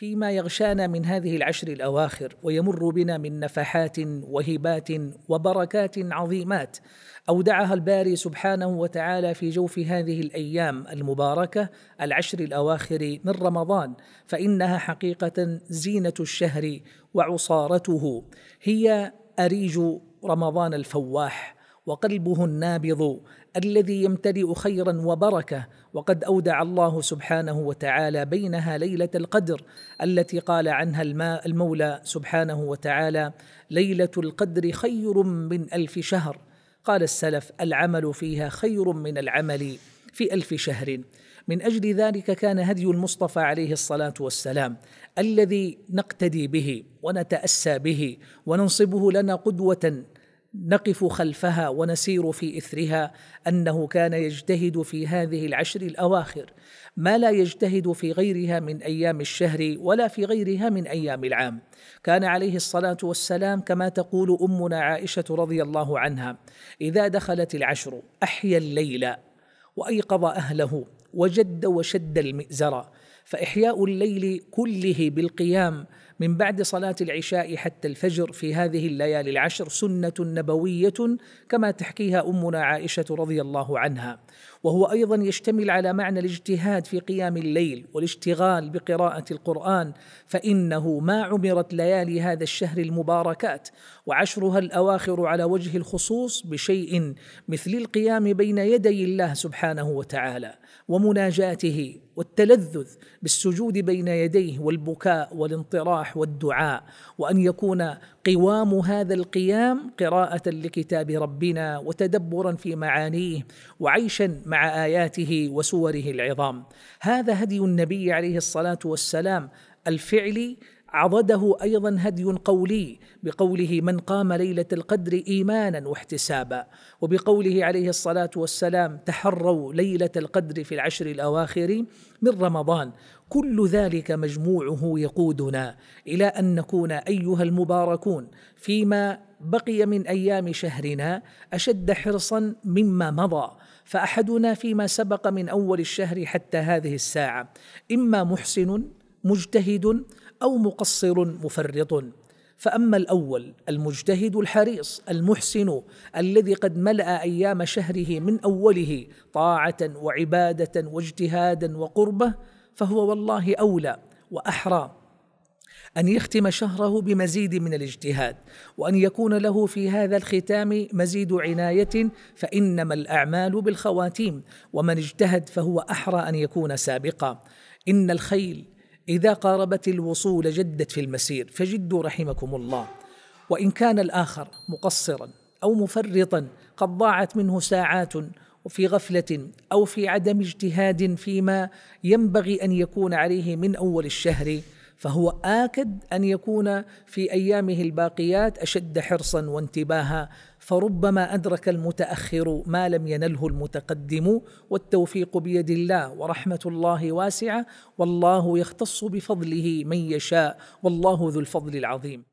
فيما يغشانا من هذه العشر الأواخر ويمر بنا من نفحات وهبات وبركات عظيمات أودعها الباري سبحانه وتعالى في جوف هذه الأيام المباركة العشر الأواخر من رمضان فإنها حقيقة زينة الشهر وعصارته هي أريج رمضان الفواح. وقلبه النابض الذي يمتلئ خيرا وبركة. وقد أودع الله سبحانه وتعالى بينها ليلة القدر التي قال عنها المولى سبحانه وتعالى ليلة القدر خير من ألف شهر. قال السلف العمل فيها خير من العمل في ألف شهر. من أجل ذلك كان هدي المصطفى عليه الصلاة والسلام الذي نقتدي به ونتأسى به وننصبه لنا قدوة نقف خلفها ونسير في إثرها أنه كان يجتهد في هذه العشر الأواخر ما لا يجتهد في غيرها من أيام الشهر ولا في غيرها من أيام العام. كان عليه الصلاة والسلام كما تقول أمنا عائشة رضي الله عنها إذا دخلت العشر أحيا الليل وأيقظ أهله وجد وشد المئزر فإحياء الليل كله بالقيام من بعد صلاة العشاء حتى الفجر في هذه الليالي العشر سنة نبوية كما تحكيها أمنا عائشة رضي الله عنها. وهو أيضا يشتمل على معنى الاجتهاد في قيام الليل والاشتغال بقراءة القرآن فإنه ما عمرت ليالي هذا الشهر المباركات وعشرها الأواخر على وجه الخصوص بشيء مثل القيام بين يدي الله سبحانه وتعالى ومناجاته والتلذذ بالسجود بين يديه والبكاء والانطراح والدعاء وأن يكون قوام هذا القيام قراءة لكتاب ربنا وتدبرا في معانيه وعيشا مع آياته وسوره العظام. هذا هدي النبي عليه الصلاة والسلام الفعلي عضده أيضا هدي قولي بقوله من قام ليلة القدر ايمانا واحتسابا وبقوله عليه الصلاة والسلام تحروا ليلة القدر في العشر الأواخر من رمضان كل ذلك مجموعه يقودنا إلى أن نكون أيها المباركون فيما بقي من أيام شهرنا أشد حرصا مما مضى فأحدنا فيما سبق من أول الشهر حتى هذه الساعة إما محسن مجتهد أو مقصر مفرط. فأما الأول المجتهد الحريص المحسن الذي قد ملأ أيام شهره من أوله طاعة وعبادة واجتهادا وقربة فهو والله أولى وأحرى أن يختم شهره بمزيد من الاجتهاد وأن يكون له في هذا الختام مزيد عناية فإنما الأعمال بالخواتيم ومن اجتهد فهو أحرى أن يكون سابقا. إن الخيل إذا قاربت الوصول جدت في المسير فجدوا رحمكم الله. وإن كان الآخر مقصرا أو مفرطا قد ضاعت منه ساعات وفي غفلة أو في عدم اجتهاد فيما ينبغي أن يكون عليه من أول الشهر فهو آكد أن يكون في أيامه الباقيات أشد حرصا وانتباها فربما أدرك المتأخر ما لم ينله المتقدم والتوفيق بيد الله ورحمة الله واسعة والله يختص بفضله من يشاء والله ذو الفضل العظيم.